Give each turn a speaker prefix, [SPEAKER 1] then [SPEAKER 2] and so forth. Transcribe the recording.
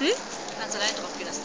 [SPEAKER 1] Hm? Kannst du alleine drauf gehen, das